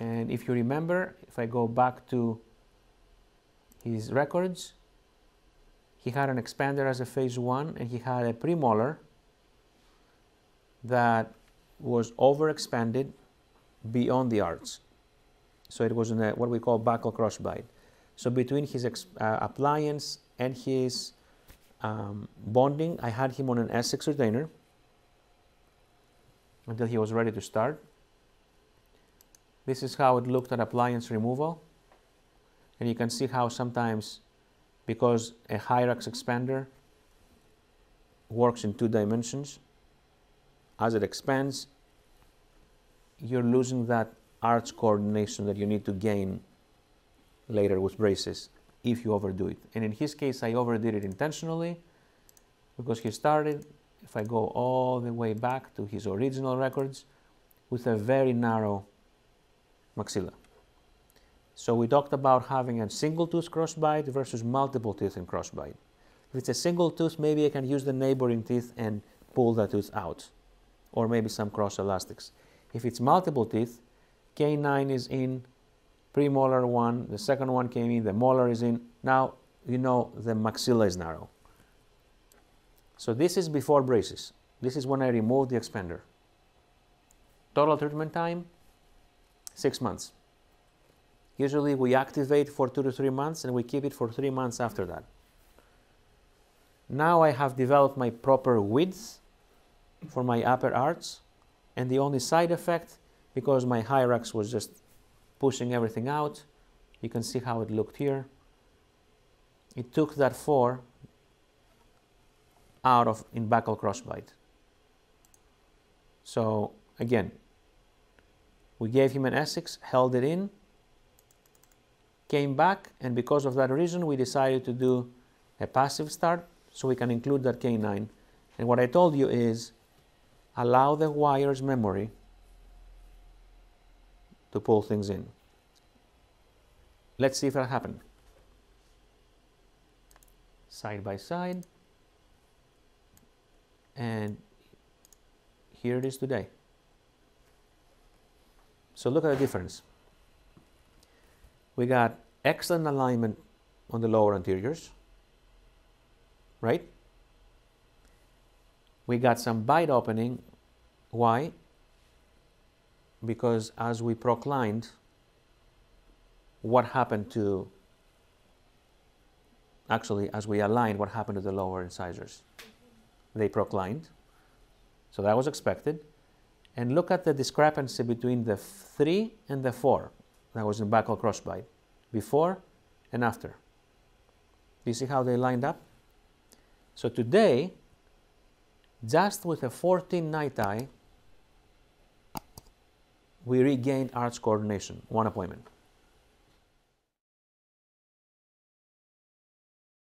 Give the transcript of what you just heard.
And if you remember, if I go back to his records, he had an expander as a phase one and he had a premolar that was overexpanded beyond the arch. So it was in a, what we call buccal crossbite. So between his uh, appliance and his um, bonding, I had him on an Essix retainer until he was ready to start. This is how it looked at appliance removal. And you can see how sometimes, because a Hyrax expander works in two dimensions, as it expands, you're losing that arch coordination that you need to gain later with braces if you overdo it. And in his case, I overdid it intentionally because he started, if I go all the way back to his original records, with a very narrow maxilla. So we talked about having a single tooth crossbite versus multiple teeth in crossbite. If it's a single tooth, maybe I can use the neighboring teeth and pull that tooth out, or maybe some cross elastics. If it's multiple teeth, canine is in, premolar one, the second one came in, the molar is in. Now you know the maxilla is narrow. So this is before braces. This is when I remove the expander. Total treatment time, six months. Usually we activate for two to three months and we keep it for three months after that. Now I have developed my proper width for my upper arch and the only side effect, because my Hyrax was just pushing everything out, you can see how it looked here. It took that 4 out of in buccal crossbite. So again, we gave him an Essix, held it in, came back, and because of that reason, we decided to do a passive start so we can include that canine. And what I told you is allow the wire's memory to pull things in. Let's see if that happened. Side by side. And here it is today. So look at the difference. We got excellent alignment on the lower anteriors, right? We got some bite opening. Why? Because as we proclined, what happened to, actually, as we aligned, what happened to the lower incisors? They proclined. So that was expected. And look at the discrepancy between the 3 and the 4 that was in buccal crossbite, before and after. Do you see how they lined up? So today, just with a 14 NiTi, we regained arch coordination, one appointment.